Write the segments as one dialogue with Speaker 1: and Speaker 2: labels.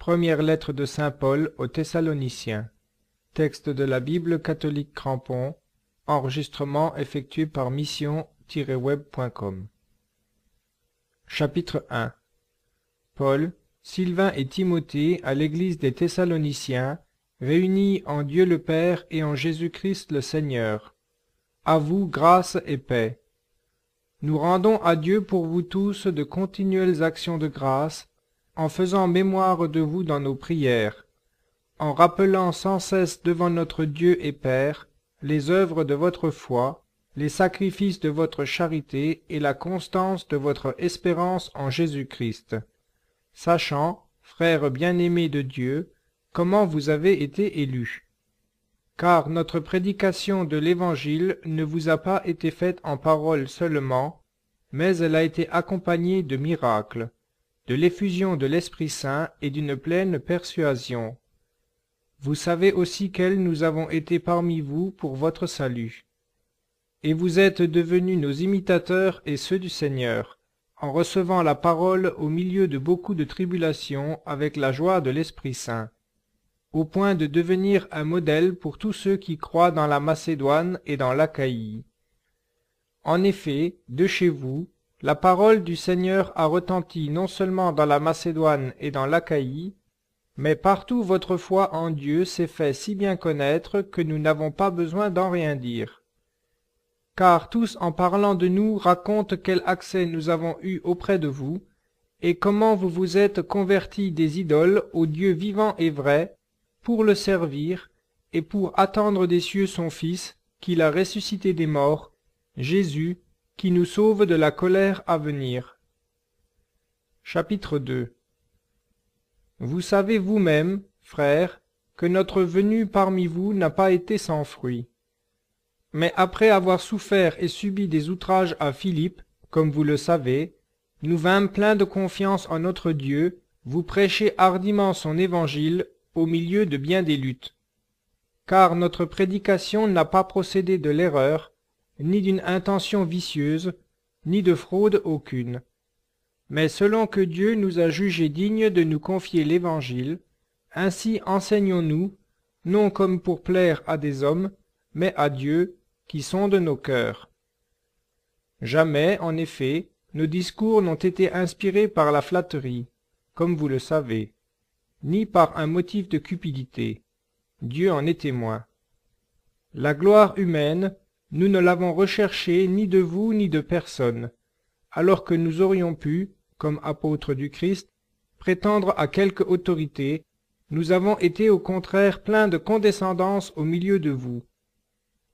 Speaker 1: Première lettre de Saint Paul aux Thessaloniciens. Texte de la Bible catholique Crampon. Enregistrement effectué par mission-web.com. Chapitre 1 Paul, Sylvain et Timothée à l'église des Thessaloniciens, réunis en Dieu le Père et en Jésus-Christ le Seigneur. À vous grâce et paix. Nous rendons à Dieu pour vous tous de continuelles actions de grâce, en faisant mémoire de vous dans nos prières, en rappelant sans cesse devant notre Dieu et Père les œuvres de votre foi, les sacrifices de votre charité et la constance de votre espérance en Jésus-Christ, sachant, frères bien-aimés de Dieu, comment vous avez été élus. Car notre prédication de l'Évangile ne vous a pas été faite en parole seulement, mais elle a été accompagnée de miracles, de l'effusion de l'Esprit Saint et d'une pleine persuasion. Vous savez aussi quels nous avons été parmi vous pour votre salut. Et vous êtes devenus nos imitateurs et ceux du Seigneur, en recevant la parole au milieu de beaucoup de tribulations avec la joie de l'Esprit Saint, au point de devenir un modèle pour tous ceux qui croient dans la Macédoine et dans l'Achaïe. En effet, de chez vous, la parole du Seigneur a retenti non seulement dans la Macédoine et dans l'Achaïe, mais partout votre foi en Dieu s'est fait si bien connaître que nous n'avons pas besoin d'en rien dire. Car tous en parlant de nous racontent quel accès nous avons eu auprès de vous, et comment vous vous êtes convertis des idoles au Dieu vivant et vrai, pour le servir, et pour attendre des cieux son Fils, qu'il a ressuscité des morts, Jésus, qui nous sauve de la colère à venir. Chapitre 2 Vous savez vous-même, frères, que notre venue parmi vous n'a pas été sans fruit. Mais après avoir souffert et subi des outrages à Philippe, comme vous le savez, nous vînmes pleins de confiance en notre Dieu, vous prêcher hardiment son évangile au milieu de bien des luttes. Car notre prédication n'a pas procédé de l'erreur, ni d'une intention vicieuse, ni de fraude aucune. Mais selon que Dieu nous a jugés dignes de nous confier l'Évangile, ainsi enseignons-nous, non comme pour plaire à des hommes, mais à Dieu, qui sonde nos cœurs. Jamais, en effet, nos discours n'ont été inspirés par la flatterie, comme vous le savez, ni par un motif de cupidité. Dieu en est témoin. La gloire humaine, nous ne l'avons recherché ni de vous ni de personne, alors que nous aurions pu, comme apôtres du Christ, prétendre à quelque autorité, nous avons été au contraire pleins de condescendance au milieu de vous.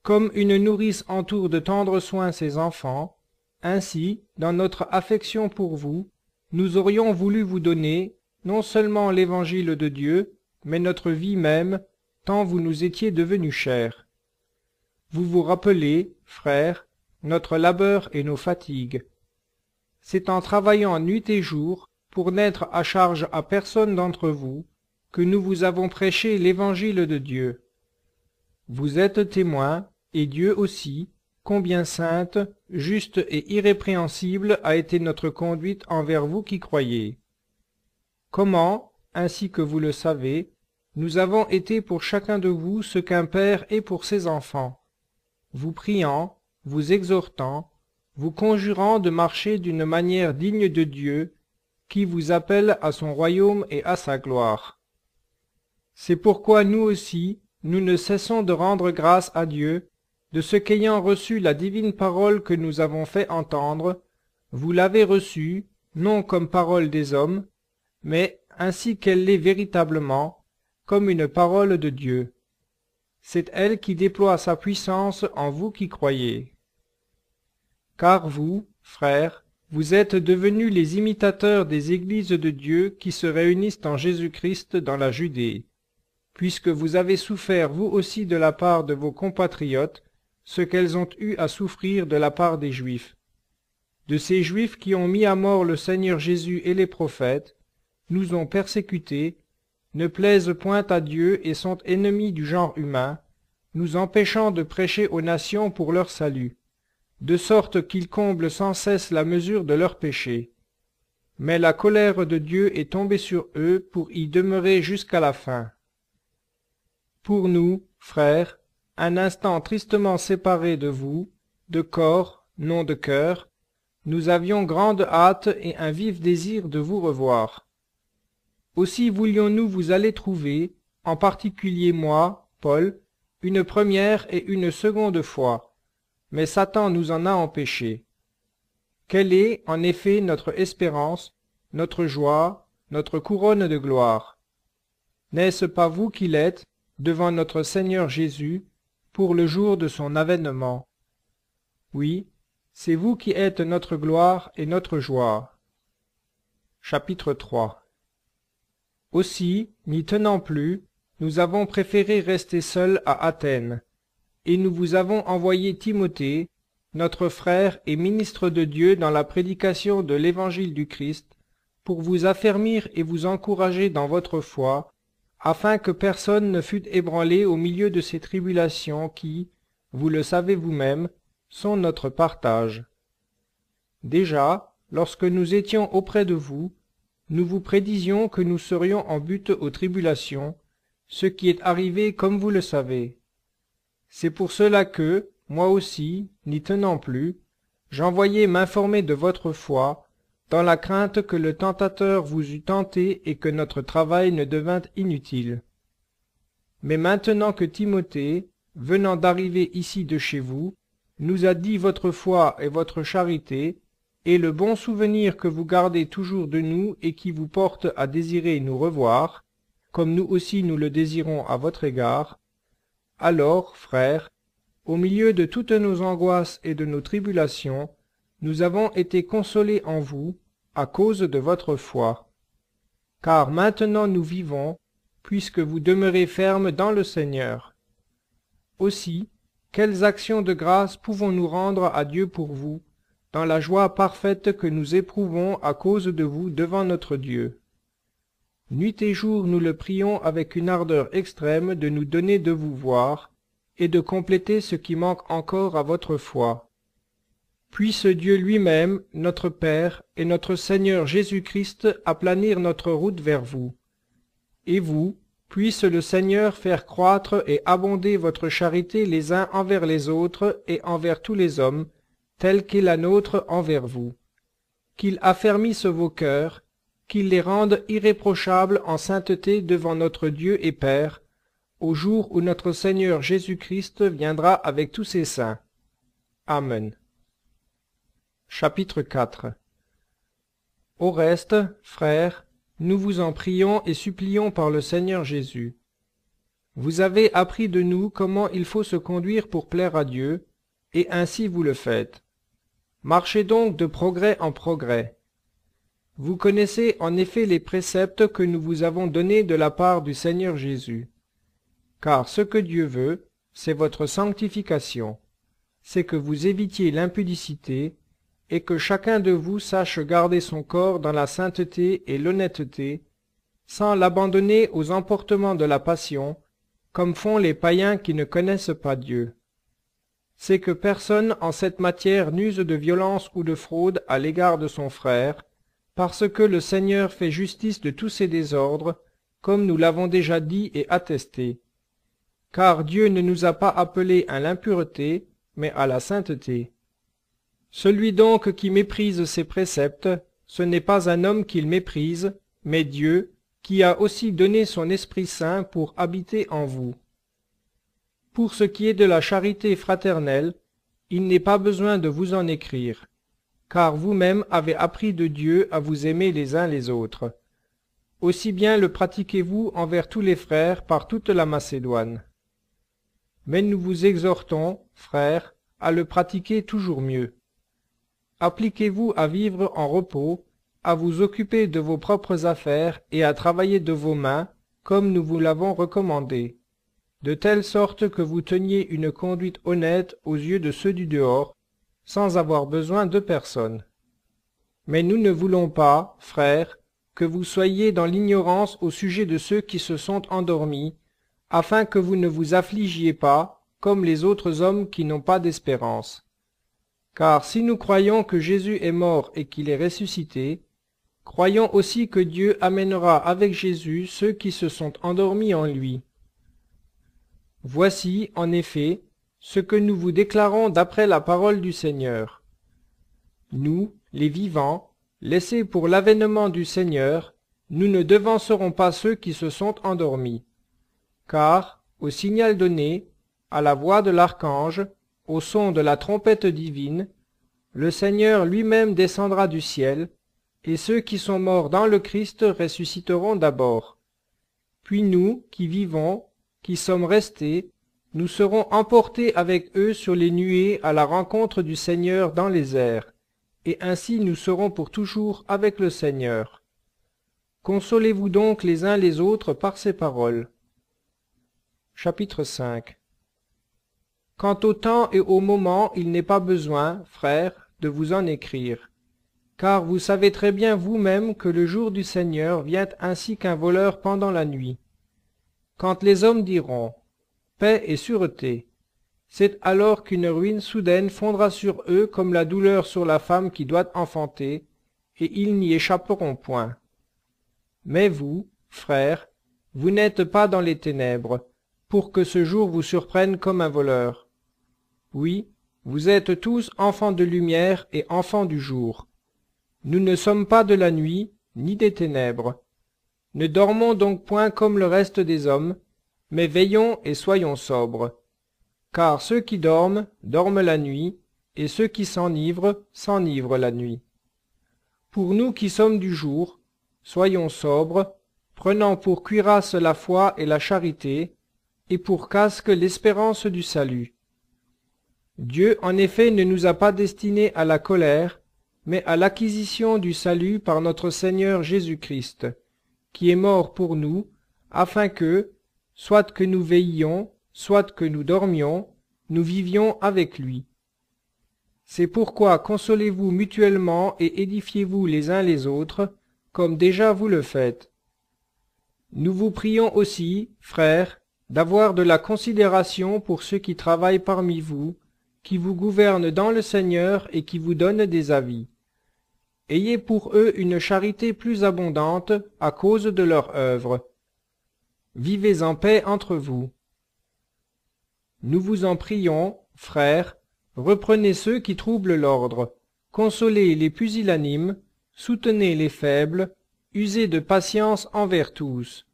Speaker 1: Comme une nourrice entoure de tendres soins ses enfants, ainsi, dans notre affection pour vous, nous aurions voulu vous donner, non seulement l'évangile de Dieu, mais notre vie même, tant vous nous étiez devenus chers. Vous vous rappelez, frères, notre labeur et nos fatigues. C'est en travaillant nuit et jour, pour n'être à charge à personne d'entre vous, que nous vous avons prêché l'évangile de Dieu. Vous êtes témoins, et Dieu aussi, combien sainte, juste et irrépréhensible a été notre conduite envers vous qui croyez. Comment, ainsi que vous le savez, nous avons été pour chacun de vous ce qu'un père est pour ses enfants vous priant, vous exhortant, vous conjurant de marcher d'une manière digne de Dieu, qui vous appelle à son royaume et à sa gloire. C'est pourquoi nous aussi, nous ne cessons de rendre grâce à Dieu, de ce qu'ayant reçu la divine parole que nous avons fait entendre, vous l'avez reçue, non comme parole des hommes, mais ainsi qu'elle l'est véritablement, comme une parole de Dieu c'est elle qui déploie sa puissance en vous qui croyez. Car vous, frères, vous êtes devenus les imitateurs des églises de Dieu qui se réunissent en Jésus-Christ dans la Judée, puisque vous avez souffert vous aussi de la part de vos compatriotes ce qu'elles ont eu à souffrir de la part des Juifs. De ces Juifs qui ont mis à mort le Seigneur Jésus et les prophètes, nous ont persécutés, ne plaisent point à Dieu et sont ennemis du genre humain, nous empêchant de prêcher aux nations pour leur salut, de sorte qu'ils comblent sans cesse la mesure de leurs péchés. mais la colère de Dieu est tombée sur eux pour y demeurer jusqu'à la fin. Pour nous, frères, un instant tristement séparés de vous, de corps, non de cœur, nous avions grande hâte et un vif désir de vous revoir. Aussi voulions-nous vous aller trouver, en particulier moi, Paul, une première et une seconde fois, mais Satan nous en a empêchés. Quelle est, en effet, notre espérance, notre joie, notre couronne de gloire? N'est-ce pas vous qui l'êtes, devant notre Seigneur Jésus, pour le jour de son avènement? Oui, c'est vous qui êtes notre gloire et notre joie. Chapitre 3 Aussi, n'y tenant plus, nous avons préféré rester seuls à Athènes, et nous vous avons envoyé Timothée, notre frère et ministre de Dieu dans la prédication de l'évangile du Christ, pour vous affermir et vous encourager dans votre foi, afin que personne ne fût ébranlé au milieu de ces tribulations qui, vous le savez vous-même, sont notre partage. Déjà, lorsque nous étions auprès de vous, nous vous prédisions que nous serions en but aux tribulations, ce qui est arrivé comme vous le savez. C'est pour cela que, moi aussi, n'y tenant plus, j'envoyai m'informer de votre foi, dans la crainte que le tentateur vous eût tenté et que notre travail ne devint inutile. Mais maintenant que Timothée, venant d'arriver ici de chez vous, nous a dit votre foi et votre charité, et le bon souvenir que vous gardez toujours de nous et qui vous porte à désirer nous revoir, comme nous aussi nous le désirons à votre égard, alors, frères, au milieu de toutes nos angoisses et de nos tribulations, nous avons été consolés en vous, à cause de votre foi. Car maintenant nous vivons, puisque vous demeurez fermes dans le Seigneur. Aussi, quelles actions de grâce pouvons-nous rendre à Dieu pour vous, dans la joie parfaite que nous éprouvons à cause de vous devant notre Dieu Nuit et jour nous le prions avec une ardeur extrême de nous donner de vous voir, et de compléter ce qui manque encore à votre foi. Puisse Dieu lui-même, notre Père, et notre Seigneur Jésus-Christ aplanir notre route vers vous. Et vous, Puisse le Seigneur faire croître et abonder votre charité les uns envers les autres et envers tous les hommes, telle qu'est la nôtre envers vous. Qu'il affermisse vos cœurs, qu'il les rende irréprochables en sainteté devant notre Dieu et Père, au jour où notre Seigneur Jésus-Christ viendra avec tous ses saints. Amen. Chapitre 4 Au reste, frères, nous vous en prions et supplions par le Seigneur Jésus. Vous avez appris de nous comment il faut se conduire pour plaire à Dieu, et ainsi vous le faites. Marchez donc de progrès en progrès. Vous connaissez en effet les préceptes que nous vous avons donnés de la part du Seigneur Jésus. Car ce que Dieu veut, c'est votre sanctification, c'est que vous évitiez l'impudicité, et que chacun de vous sache garder son corps dans la sainteté et l'honnêteté, sans l'abandonner aux emportements de la passion, comme font les païens qui ne connaissent pas Dieu. C'est que personne en cette matière n'use de violence ou de fraude à l'égard de son frère, parce que le Seigneur fait justice de tous ces désordres, comme nous l'avons déjà dit et attesté. Car Dieu ne nous a pas appelés à l'impureté, mais à la sainteté. Celui donc qui méprise ses préceptes, ce n'est pas un homme qu'il méprise, mais Dieu, qui a aussi donné son Esprit Saint pour habiter en vous. Pour ce qui est de la charité fraternelle, il n'est pas besoin de vous en écrire, car vous-même avez appris de Dieu à vous aimer les uns les autres. Aussi bien le pratiquez-vous envers tous les frères par toute la Macédoine. Mais nous vous exhortons, frères, à le pratiquer toujours mieux appliquez-vous à vivre en repos, à vous occuper de vos propres affaires et à travailler de vos mains, comme nous vous l'avons recommandé, de telle sorte que vous teniez une conduite honnête aux yeux de ceux du dehors, sans avoir besoin de personne. Mais nous ne voulons pas, frères, que vous soyez dans l'ignorance au sujet de ceux qui se sont endormis, afin que vous ne vous affligiez pas, comme les autres hommes qui n'ont pas d'espérance. Car si nous croyons que Jésus est mort et qu'il est ressuscité, croyons aussi que Dieu amènera avec Jésus ceux qui se sont endormis en lui. Voici, en effet, ce que nous vous déclarons d'après la parole du Seigneur. Nous, les vivants, laissés pour l'avènement du Seigneur, nous ne devancerons pas ceux qui se sont endormis. Car, au signal donné, à la voix de l'archange, au son de la trompette divine, le Seigneur lui-même descendra du ciel, et ceux qui sont morts dans le Christ ressusciteront d'abord. Puis nous, qui vivons, qui sommes restés, nous serons emportés avec eux sur les nuées à la rencontre du Seigneur dans les airs, et ainsi nous serons pour toujours avec le Seigneur. Consolez-vous donc les uns les autres par ces paroles. Chapitre 5 Quant au temps et au moment, il n'est pas besoin, frères, de vous en écrire. Car vous savez très bien vous-même que le jour du Seigneur vient ainsi qu'un voleur pendant la nuit. Quand les hommes diront paix et sûreté, c'est alors qu'une ruine soudaine fondra sur eux comme la douleur sur la femme qui doit enfanter, et ils n'y échapperont point. Mais vous, frères, vous n'êtes pas dans les ténèbres, pour que ce jour vous surprenne comme un voleur. Oui, vous êtes tous enfants de lumière et enfants du jour. Nous ne sommes pas de la nuit, ni des ténèbres. Ne dormons donc point comme le reste des hommes, mais veillons et soyons sobres. Car ceux qui dorment, dorment la nuit, et ceux qui s'enivrent, s'enivrent la nuit. Pour nous qui sommes du jour, soyons sobres, prenant pour cuirasse la foi et la charité, et pour casque l'espérance du salut. Dieu en effet ne nous a pas destinés à la colère, mais à l'acquisition du salut par notre Seigneur Jésus-Christ, qui est mort pour nous, afin que, soit que nous veillions, soit que nous dormions, nous vivions avec lui. C'est pourquoi consolez-vous mutuellement et édifiez-vous les uns les autres, comme déjà vous le faites. Nous vous prions aussi, frères, d'avoir de la considération pour ceux qui travaillent parmi vous, qui vous gouvernent dans le Seigneur et qui vous donnent des avis. Ayez pour eux une charité plus abondante à cause de leur œuvre. Vivez en paix entre vous. Nous vous en prions, frères, reprenez ceux qui troublent l'ordre, consolez les pusillanimes, soutenez les faibles, usez de patience envers tous.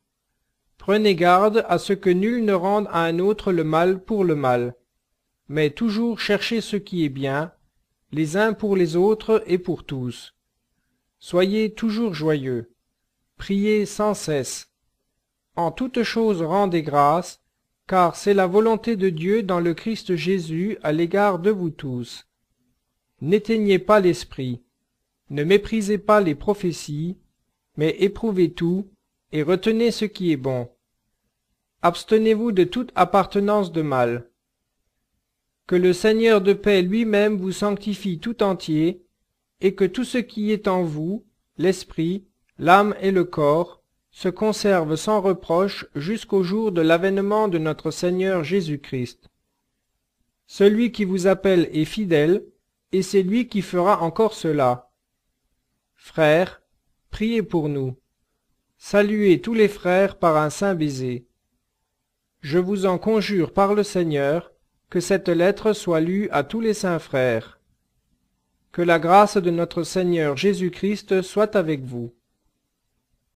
Speaker 1: Prenez garde à ce que nul ne rende à un autre le mal pour le mal, mais toujours cherchez ce qui est bien, les uns pour les autres et pour tous. Soyez toujours joyeux. Priez sans cesse. En toutes choses rendez grâce, car c'est la volonté de Dieu dans le Christ Jésus à l'égard de vous tous. N'éteignez pas l'esprit, ne méprisez pas les prophéties, mais éprouvez tout, et retenez ce qui est bon. Abstenez-vous de toute appartenance de mal. Que le Seigneur de paix lui-même vous sanctifie tout entier, et que tout ce qui est en vous, l'esprit, l'âme et le corps, se conserve sans reproche jusqu'au jour de l'avènement de notre Seigneur Jésus-Christ. Celui qui vous appelle est fidèle, et c'est lui qui fera encore cela. Frères, priez pour nous. Saluez tous les frères par un saint baiser. Je vous en conjure par le Seigneur, que cette lettre soit lue à tous les saints frères. Que la grâce de notre Seigneur Jésus-Christ soit avec vous.